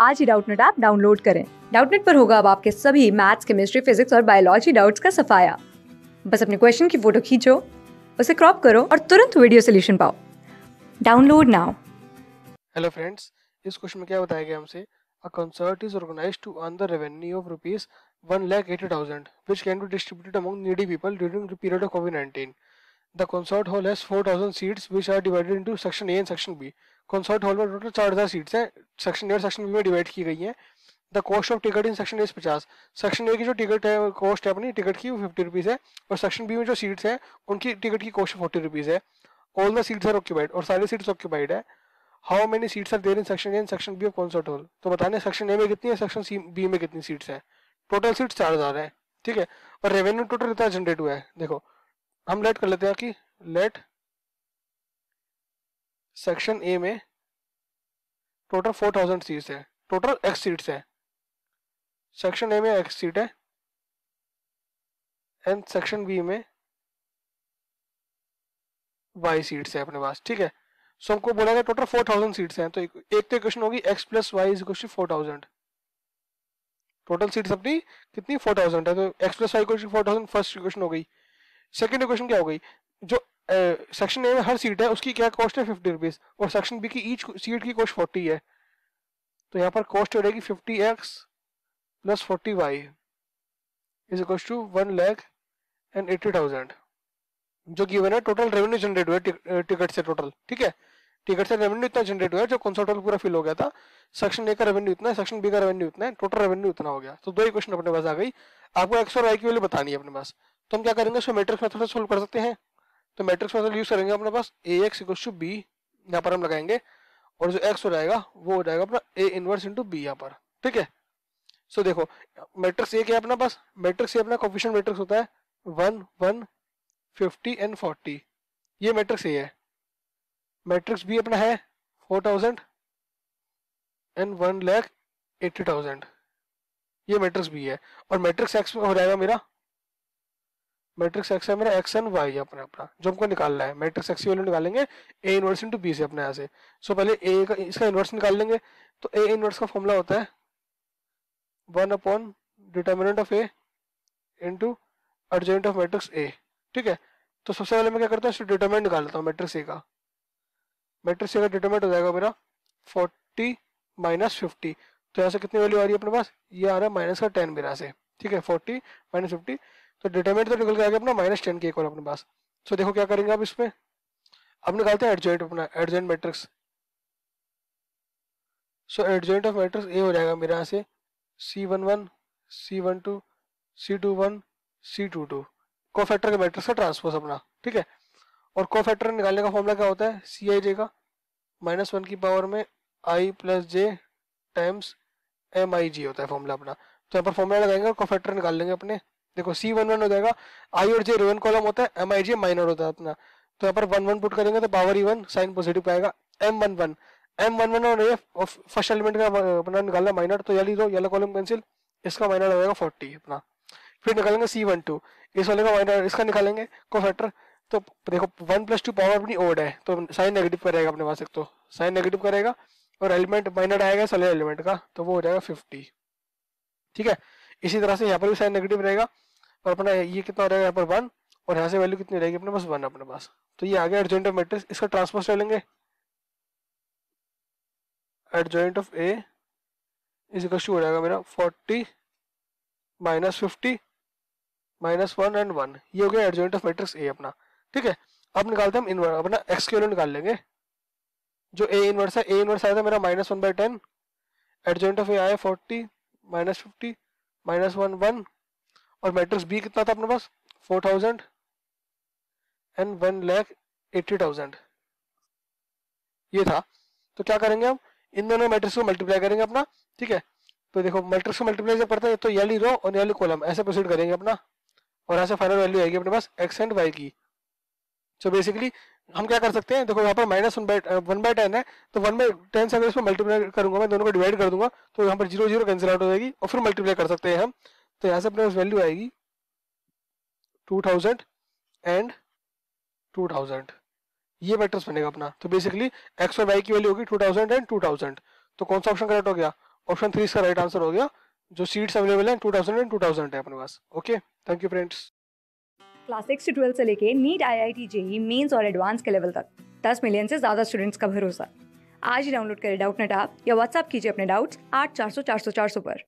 आज ही Doubtnut app download करें। डाउटनेट पर होगा अब आपके सभी मैथ्स, केमिस्ट्री, फिजिक्स और बायोलॉजी डाउट्स का सफाया। बस अपने क्वेश्चन की फ़ोटो खींचो, उसे क्रॉप करो और तुरंत वीडियो सोल्यूशन पाओ। Download now. हेलो फ्रेंड्स, इस क्वेश्चन में क्या बताया गया हमसे? A concert is organized to earn the revenue of rupees one lakh eighty thousand which can be distributed among needy people during the period of COVID nineteen the concert hall has four thousand seats which are divided into section A and section B concert hall में total चार हज़ार seats हैं। Section A और section B में divide की गई हैं। The cost of ticket in section A पचास। सेक्शन ए की जो टिकट है कॉस्ट है अपनी टिकट की वो फिफ्टी रुपीज़ है। और सेक्शन बी में जो सीट्स हैं, उनकी टिकट की कॉस्ट फोर्टी रुपीज़ है। All the seats are occupied और सारी सीट्स ऑक्यूपाइड है। How many seats are there in section A and section B of concert hall तो बताने सेक्शन ए में कितनी है सेक्शन सी बी में कितनी सीट्स है। टोटल सीट्स चार हज़ार है, ठीक है? और रेवेन्यू टोटल कितना जनरेट हुआ है। देखो, हम लेट कर लेते हैं कि लेट सेक्शन ए में टोटल फोर थाउज़ेंड सीट्स है। टोटल एक्स सीट्स है। सेक्शन ए में एक्स सीट है। एंड सेक्शन बी में वाई सीट्स है अपने पास ठीक है? सो हमको बोला गया टोटल फोर थाउज़ेंड सीट्स हैं तो एक, तो क्वेश्चन होगी X plus Y is question four thousand total seats अपनी कितनी? फोर थाउज़ेंड है तो X plus Y question four thousand first question हो गई। सेकेंड क्वेश्चन क्या हो गई? जो सेक्शन ए में हर सीट है, उसकी क्या कॉस्ट है? फिफ्टी रुपीज़ और सेक्शन बी की ईच सीट की कॉस्ट फोर्टी है. तो यहाँ पर कॉस्ट हो रहेगी fifty X plus forty Y is equal to one lakh and eighty thousand जो गिवन है टोटल रेवेन्यू जनरेट हुआ टिकट से टोटल ठीक है? टिकट से रेवेन्यू इतना जनरेट हुआ है, जो कॉन्सर्ट पूरा फिल हो गया था. सेक्शन ए का रेवेन्यू इतना है सेक्शन बी का रेवेन्यू इतना है टोटल रेवेन्यू इतना हो गया. तो दो ही क्वेश्चन अपने पास आ गई. आपको एक्स और वाई की वैल्यू बतानी है अपने पास. तो हम क्या करेंगे? उसको मैट्रिक्स मेथड से सोल्व कर सकते हैं. तो मैट्रिक्स मेथड यूज़ करेंगे अपने पास A X equal to B यहाँ पर हम लगाएँगे, और जो एक्स हो जाएगा, वो हो जाएगा अपना ए इनवर्स इंटू बी यहाँ पर, ठीक है? सो देखो मैट्रिक्स ए क्या है अपना पास मैट्रिक्स ए अपना कॉफिशियंट मैट्रिक्स होता है one one fifty and forty ये मैट्रिक्स ए है। मैट्रिक्स बी अपना है four thousand and one lakh eighty thousand ये मैट्रिक्स बी है, और मैट्रिक्स एक्स हो जाएगा मेरा मैट्रिक्स एक्स है, मेरा एक्स एंड वाई अपना अपना, जो हमको निकालना है। मैट्रिक्स एक्स की वैल्यू निकालेंगे ए इनवर्स इंटू बी से अपने यहाँ से। सो पहले ए का, इसका इनवर्स निकाल लेंगे तो ए इनवर्स का फॉर्मूला होता है one upon determinant of A into adjoint of matrix A ठीक है? तो सबसे पहले मैं क्या करता हूँ डिटर्मिनेंट निकाल लेता हूँ मैट्रिक्स ए का। मैट्रिक्स ए का डिटर्मिनेंट हो जाएगा मेरा फोर्टी माइनस फिफ्टी तो यहाँ से कितनी वैल्यू आ रही है अपने पास? ये आ रहा है माइनस का टेन मेरा से, ठीक है? फोर्टी माइनस फिफ्टी तो डिटरमिनेंट तो निकल के आ गया अपना माइनस टेन के इक्वल अपने पास। सो देखो क्या करेंगे आप इसमें। अब निकालते हैं एडजॉइंट अपना adjoint matrix so adjoint of matrix A हो जाएगा मेरे यहाँ से। C one one C one two C two one C two two cofactor के मैट्रिक्स का ट्रांसपोज अपना, ठीक है? और कोफैक्टर निकालने का फॉर्मूला क्या होता है? सी आई जे का। माइनस वन की पावर में I plus J times M I J होता है फॉर्मूला अपना। तो यहाँ पर फॉर्मूला लगाएँगे और कोफैक्टर निकाल लेंगे अपने। देखो सी वन वन हो जाएगा आई और जे रोवन कॉलम होता है एम आई जे माइनर होता है अपना। तो यहाँ पर वन वन पुट करेंगे तो power E one sign positive आएगा M one one M one one और फ़र्स्ट एलिमेंट का, अपना निकालना माइनर तो ये दो येलो कॉलम कैंसिल इसका माइनर जाएगा फोर्टी अपना। फिर निकालेंगे सी वन टू इस वाले का माइनर इसका निकालेंगे को फैक्टर तो देखो वन प्लस टू पावर अपनी ओड है तो साइन नेगेटिव करेगा अपने पास एक तो। साइन नेगेटिव करेगा, और एलिमेंट माइनर आएगा वाले एलिमेंट का तो वो हो जाएगा फिफ्टी ठीक है? इसी तरह से यहाँ पर भी साइन नेगेटिव रहेगा। और अपना ये कितना जाएगा यहाँ पर वन और यहाँ से वैल्यू कितनी रहेगी अपने पास? वन अपने पास। तो ये आ गया एडजॉइंट ऑफ़ मैट्रिक्स इसका ट्रांसपोज ले लेंगे। Adjoint of A is equal to हो जाएगा मेरा forty minus fifty minus one and one ये हो गया एडजॉइंट ऑफ़ मैट्रिक्स ए अपना। ठीक है? अब निकालते हैं हम इनवर्स अपना एक्स के वैल्यू निकाल लेंगे। जो ए इनवर्स है ए इनवर्स आया था मेरा minus one by ten adjoint of A आया forty minus fifty minus one one और मैट्रिक्स बी कितना था अपने पास? Four thousand and one lakh eighty thousand ये था। तो क्या करेंगे हम? इन दोनों मैट्रिक्स को मल्टीप्लाई करेंगे अपना, ठीक है? तो देखो मैट्रिक्स को मल्टीप्लाई जब करते हैं तो येली रो और येली कॉलम ऐसे प्रोसीड करेंगे अपना। और ऐसे फाइनल वैल्यू आएगी अपने पास एक्स एंड वाई की। सो so बेसिकली हम क्या कर सकते हैं? देखो, यहाँ पर minus one by one by ten है। तो वन बाई टेन से अगर इसमें मल्टीप्लाई करूँगा, मैं दोनों को डिवाइड कर दूँगा तो यहाँ पर ज़ीरो ज़ीरो कैंसिल आउट हो जाएगी और फिर मल्टीप्लाई कर सकते हैं हम। तो यहाँ से अपने पास वैल्यू आएगी two thousand and two thousand ये मैट्रिक्स बनेगा अपना। तो बेसिकली एक्स और वाई की वैल्यू होगी two thousand and two thousand तो कौन सा ऑप्शन करेक्ट हो गया? ऑप्शन थ्री इसका राइट आंसर हो गया। जो सीट्स अवेलेबल हैं two thousand and two thousand है अपने पास। Okay thank you friends class six से ट्वेल्थ से लेके NEET I I T JEE mains और एडवांस के लेवल तक। दस मिलियन से ज़्यादा स्टूडेंट्स का भरोसा। आज ही डाउनलोड करें डाउट नेट आप या व्हाट्सअप कीजिए अपने डाउट्स आठ चार सौ चार सौ चार सौ पर।